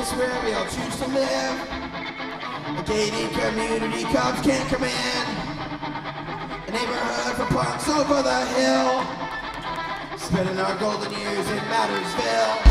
is where we all choose to live. A gated community cops can't come in. A neighborhood for punks over the hill. Spending our golden years in Mattersville.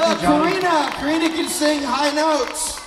Thank no, you, Karina. Karina can sing high notes.